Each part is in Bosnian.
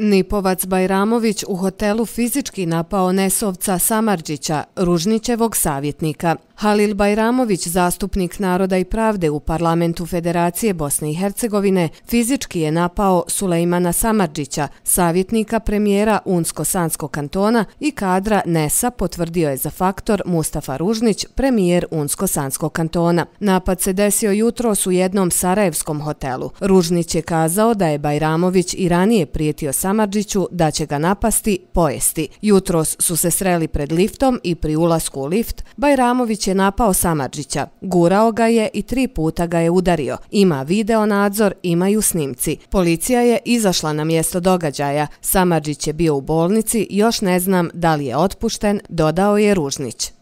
Nipovac Bajramović u hotelu fizički napao Nesovca Samarđića, Ružnićevog savjetnika. Halil Bajramović, zastupnik Naroda i pravde u parlamentu Federacije Bosne i Hercegovine, fizički je napao Sulejmana Samarđića, savjetnika premijera Unsko-Sanskog kantona i kadra Nesa potvrdio je za faktor Mustafa Ružnić, premijer Unsko-Sanskog kantona. Napad se desio jutro u jednom Sarajevskom hotelu. Ružnić je kazao da je Bajramović i ranije prijetio Samarđiću da će ga napasti, pojesti. Jutros su se sreli pred liftom i pri ulasku u lift Bajramović je napao Samadžića, Gurao ga je i tri puta ga je udario. Ima video nadzor, imaju snimci. Policija je izašla na mjesto događaja. Samadžić je bio u bolnici, još ne znam da li je otpušten, dodao je Ružnić.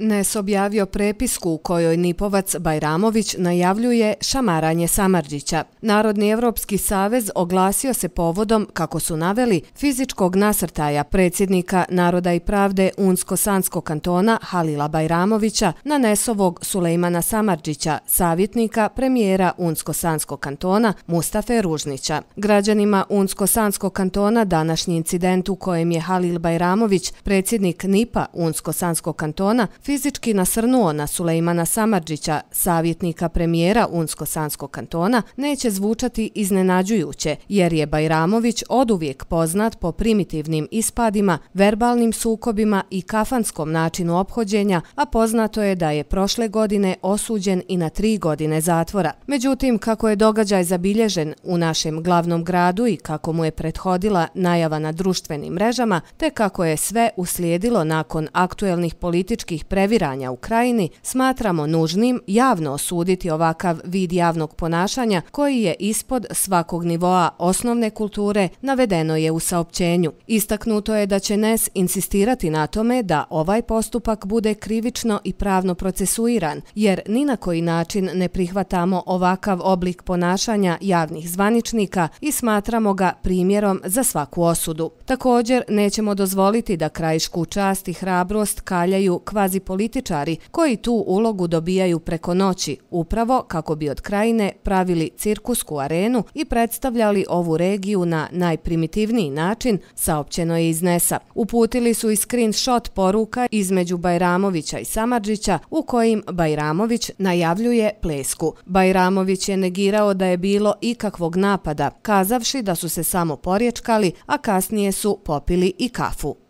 Nes objavio prepisku u kojoj Nipovac Bajramović najavljuje šamaranje Samarđića. Narodni Evropski savez oglasio se povodom, kako su naveli, fizičkog nasrtaja predsjednika Naroda i pravde Unsko-Sanskog kantona Halila Bajramovića na Nesovog Sulejmana Samarđića, savjetnika premijera Unsko-Sanskog kantona Mustafe Ružnića. Građanima Unsko-Sanskog kantona današnji incident u kojem je Halil Bajramović, predsjednik NIPA Unsko-Sanskog kantona, fizički nasrnuo na Sulejmana Samarđića, savjetnika premijera Unsko-Sanskog kantona, neće zvučati iznenađujuće, jer je Bajramović oduvijek poznat po primitivnim ispadima, verbalnim sukobima i kafanskom načinu obhođenja, a poznato je da je prošle godine osuđen i na tri godine zatvora. Međutim, kako je događaj zabilježen u našem glavnom gradu i kako mu je prethodila najava na društvenim mrežama, te kako je sve uslijedilo nakon aktuelnih političkih pregleda, previranja u krajini, smatramo nužnim javno osuditi ovakav vid javnog ponašanja koji je ispod svakog nivoa osnovne kulture, navedeno je u saopćenju. Istaknuto je da će NES insistirati na tome da ovaj postupak bude krivično i pravno procesuiran, jer ni na koji način ne prihvatamo ovakav oblik ponašanja javnih zvaničnika i smatramo ga primjerom za svaku osudu. Također, nećemo dozvoliti da krajišku čast i hrabrost kaljaju kvazi političari koji tu ulogu dobijaju preko noći, upravo kako bi od krajine pravili cirkusku arenu i predstavljali ovu regiju na najprimitivniji način, saopćeno je iz Nesa. Uputili su i screenshot poruka između Bajramovića i Samadžića u kojim Bajramović najavljuje plesku. Bajramović je negirao da je bilo ikakvog napada, kazavši da su se samo porječkali, a kasnije su popili i kafu.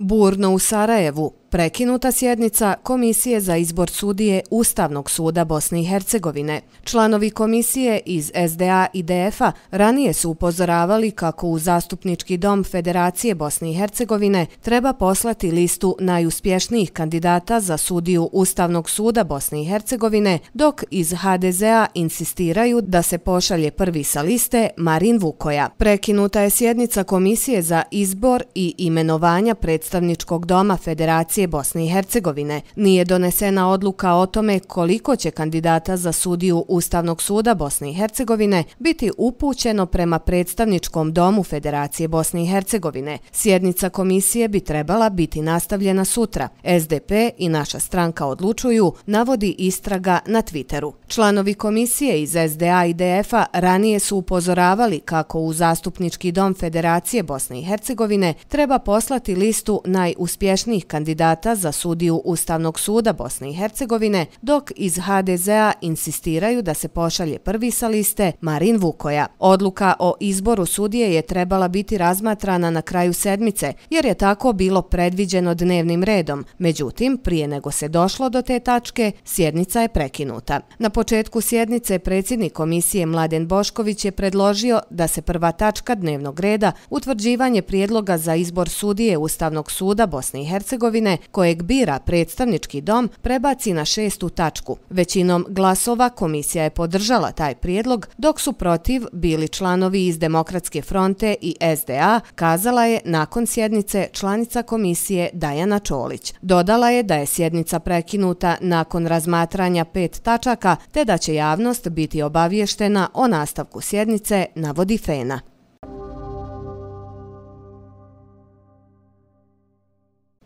Burno u Sarajevu. Prekinuta sjednica Komisije za izbor sudije Ustavnog suda Bosne i Hercegovine. Članovi komisije iz SDA i DF-a ranije su upozoravali kako u Zastupnički dom Federacije Bosne i Hercegovine treba poslati listu najuspješnijih kandidata za sudiju Ustavnog suda Bosne i Hercegovine, dok iz HDZ-a insistiraju da se pošalje prvi sa liste Marin Vukoja. Prekinuta je sjednica Komisije za izbor i imenovanja predstavničkog doma Federacije Federacije Bosne i Hercegovine. Nije donesena odluka o tome koliko će kandidata za sudiju Ustavnog suda Bosne i Hercegovine biti upućeno prema predstavničkom domu Federacije Bosne i Hercegovine. Sjednica komisije bi trebala biti nastavljena sutra. SDP i naša stranka odlučuju, navodi istraga na Twitteru. Članovi komisije iz SDA i DF-a ranije su upozoravali kako u zastupnički dom Federacije Bosne i Hercegovine treba poslati listu najuspješnijih kandidata kandidata za sudiju Ustavnog suda Bosne i Hercegovine, dok iz HDZ-a insistiraju da se pošalje prvi sa liste Marin Vukoja. Odluka o izboru sudije je trebala biti razmatrana na kraju sedmice, jer je tako bilo predviđeno dnevnim redom. Međutim, prije nego se došlo do te tačke, sjednica je prekinuta. Na početku sjednice predsjednik komisije Mladen Bošković je predložio da se prva tačka dnevnog reda, utvrđivanje prijedloga za izbor sudije Ustavnog suda Bosne i Hercegovine, kojeg bira predstavnički dom, prebaci na šestu tačku. Većinom glasova komisija je podržala taj prijedlog, dok su protiv bili članovi iz Demokratske fronte i SDA, kazala je nakon sjednice članica komisije Dajana Čolić. Dodala je da je sjednica prekinuta nakon razmatranja pet tačaka, te da će javnost biti obavještena o nastavku sjednice, navodi Fena.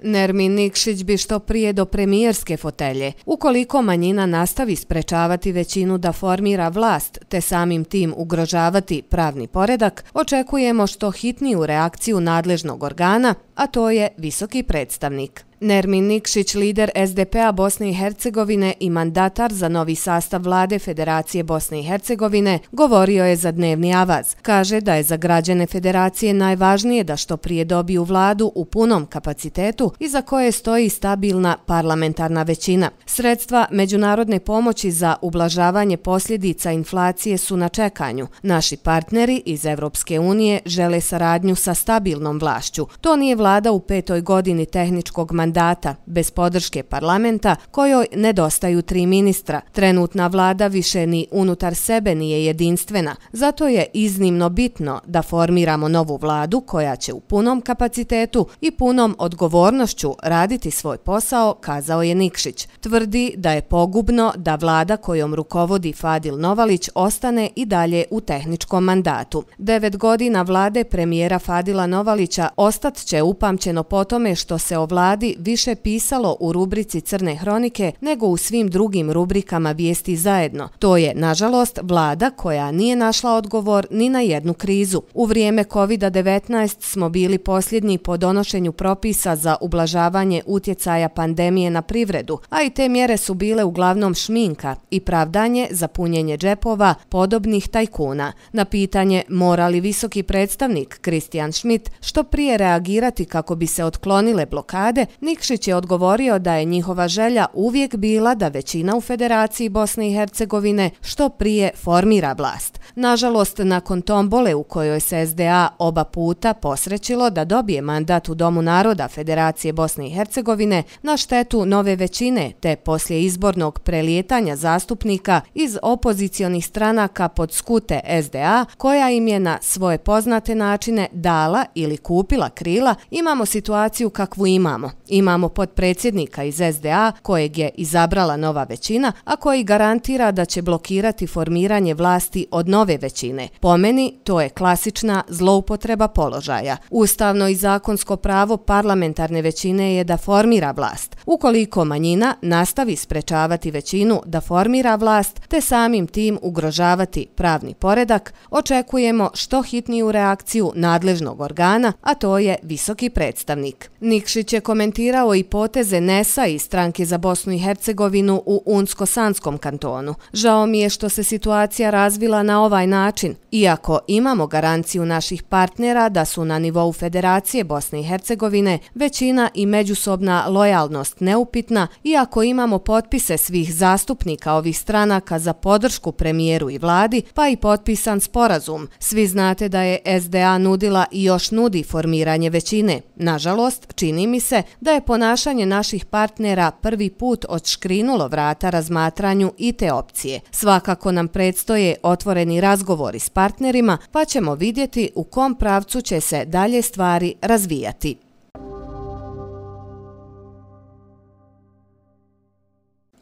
Nermin Nikšić bi što prije do premijerske fotelje. Ukoliko manjina nastavi sprečavati većinu da formira vlast te samim tim ugrožavati pravni poredak, očekujemo što hitniju reakciju nadležnog organa, a to je visoki predstavnik. Nermin Nikšić, lider SDP-a Bosne i Hercegovine i mandatar za novi sastav vlade Federacije Bosne i Hercegovine, govorio je za dnevni avaz. Kaže da je za građane Federacije najvažnije da što prije dobiju vladu u punom kapacitetu i za koje stoji stabilna parlamentarna većina. Sredstva međunarodne pomoći za ublažavanje posljedica inflacije su na čekanju. Naši partneri iz Evropske unije žele saradnju sa stabilnom vlašću. To nije vlada u petoj godini tehničkog mandata mandata bez podrške parlamenta kojoj nedostaju tri ministra. Trenutna vlada više ni unutar sebe nije jedinstvena, zato je iznimno bitno da formiramo novu vladu koja će u punom kapacitetu i punom odgovornošću raditi svoj posao, kazao je Nikšić. Tvrdi da je pogubno da vlada kojom rukovodi Fadil Novalić ostane i dalje u tehničkom mandatu. Devet godina vlade premijera Fadila Novalića ostat će upamćeno po tome što se o vladi više pisalo u rubrici Crne hronike nego u svim drugim rubrikama vijesti zajedno. To je, nažalost, vlada koja nije našla odgovor ni na jednu krizu. U vrijeme COVID-19 smo bili posljednji po donošenju propisa za ublažavanje utjecaja pandemije na privredu, a i te mjere su bile uglavnom šminka i pravdanje za punjenje džepova podobnih tajkuna. Na pitanje mora li visoki predstavnik Kristijan Schmidt što prije reagirati kako bi se otklonile blokade, Nikšić je odgovorio da je njihova želja uvijek bila da većina u Federaciji Bosne i Hercegovine što prije formira vlast. Nažalost, nakon tombole u kojoj se SDA oba puta posrećilo da dobije mandat u Domu naroda Federacije Bosne i Hercegovine na štetu nove većine te poslije izbornog prelijetanja zastupnika iz opozicijonih stranaka pod skute SDA koja im je na svoje poznate načine dala ili kupila krila, imamo situaciju kakvu imamo. Imamo podpredsjednika iz SDA kojeg je izabrala nova većina, a koji garantira da će blokirati formiranje vlasti od nove većine. Po meni, to je klasična zloupotreba položaja. Ustavno i zakonsko pravo parlamentarne većine je da formira vlast. Ukoliko manjina nastavi sprečavati većinu da formira vlast, te samim tim ugrožavati pravni poredak, očekujemo što hitniju reakciju nadležnog organa, a to je visoki predstavnik. Nikšić je komentirao i poteze NESA i stranke za Bosnu i Hercegovinu u Unsko-Sanskom kantonu. Žao mi je što se situacija razvila na ovaj način, iako imamo garanciju naših partnera da su na nivou Federacije Bosne i Hercegovine većina i međusobna lojalnost neupitna, iako imamo potpise svih zastupnika ovih stranaka za podršku premijeru i vladi, pa i potpisan sporazum. Svi znate da je SDA nudila i još nudi formiranje većine. Nažalost, čini mi se da je ponašanje naših partnera prvi put odškrinulo vrata razmatranju i te opcije. Svakako nam predstoje otvoreni razgovori s partnerima, pa ćemo vidjeti u kom pravcu će se dalje stvari razvijati.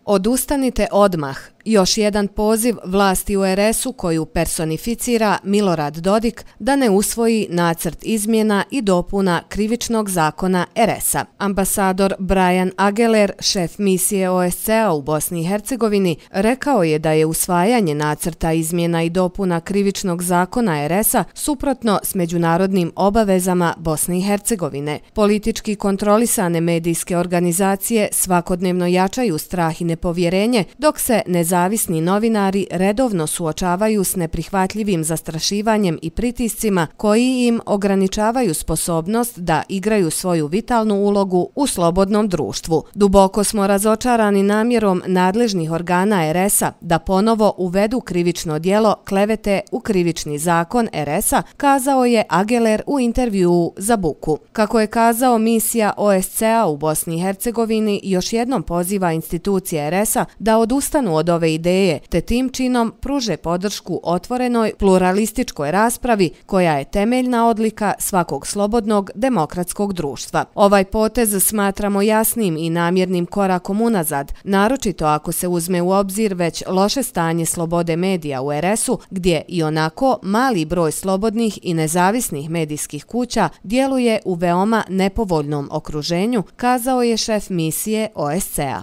Odustanite odmah, Još jedan poziv vlasti u RS-u koju personificira Milorad Dodik da ne usvoji nacrt izmjena i dopuna krivičnog zakona RS-a. Ambasador Brian Ageler, šef misije OSCE-a u Bosni i Hercegovini, rekao je da je usvajanje nacrta izmjena i dopuna krivičnog zakona RS-a suprotno s međunarodnim obavezama Bosne i Hercegovine. Politički kontrolisane medijske organizacije svakodnevno jačaju strah i nepovjerenje dok se ne nezavisni novinari redovno suočavaju s neprihvatljivim zastrašivanjem i pritiscima koji im ograničavaju sposobnost da igraju svoju vitalnu ulogu u slobodnom društvu. Duboko smo razočarani namjerom nadležnih organa RS-a da ponovo uvedu krivično dijelo klevete u krivični zakon RS-a, kazao je Ageler u intervjuu za Buku. Kako je kazao misija OSCE-a u Bosni i Hercegovini, još jednom poziva institucije RS-a da odustanu od ove njihove ideje, te tim činom pruže podršku otvorenoj pluralističkoj raspravi koja je temeljna odlika svakog slobodnog demokratskog društva. Ovaj potez smatramo jasnim i namjernim korakom unazad, naročito ako se uzme u obzir već loše stanje slobode medija u RS-u, gdje i onako mali broj slobodnih i nezavisnih medijskih kuća djeluje u veoma nepovoljnom okruženju, kazao je šef misije OSCE-a.